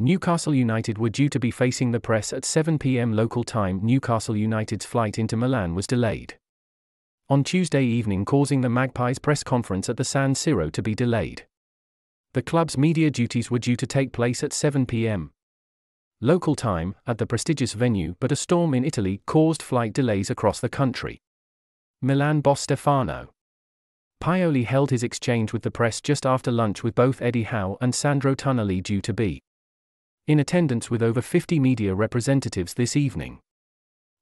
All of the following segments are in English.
Newcastle United were due to be facing the press at 7 pm local time. Newcastle United's flight into Milan was delayed. On Tuesday evening, causing the Magpies press conference at the San Siro to be delayed. The club's media duties were due to take place at 7 pm. Local time, at the prestigious venue, but a storm in Italy caused flight delays across the country. Milan boss Stefano Pioli held his exchange with the press just after lunch with both Eddie Howe and Sandro Tonali due to be in attendance with over 50 media representatives this evening.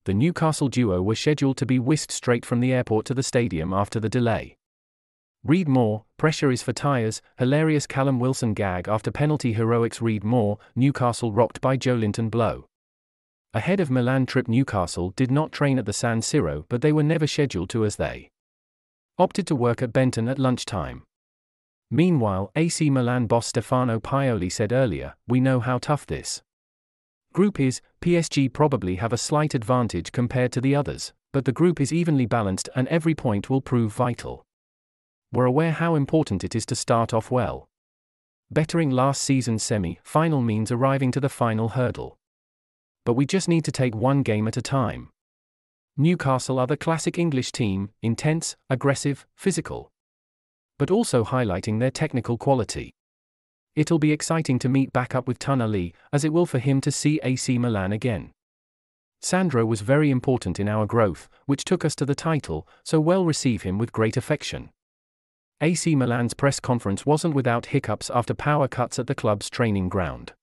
The Newcastle duo were scheduled to be whisked straight from the airport to the stadium after the delay. Read more, pressure is for tyres, hilarious Callum Wilson gag after penalty heroics Read more, Newcastle rocked by Joelinton blow. Ahead of Milan trip Newcastle did not train at the San Siro but they were never scheduled to as they opted to work at Benton at lunchtime. Meanwhile, AC Milan boss Stefano Pioli said earlier, We know how tough this group is, PSG probably have a slight advantage compared to the others, but the group is evenly balanced and every point will prove vital. We're aware how important it is to start off well. Bettering last season's semi final means arriving to the final hurdle. But we just need to take one game at a time. Newcastle are the classic English team, intense, aggressive, physical but also highlighting their technical quality. It'll be exciting to meet back up with Tonali, as it will for him to see AC Milan again. Sandro was very important in our growth, which took us to the title, so well receive him with great affection. AC Milan's press conference wasn't without hiccups after power cuts at the club's training ground.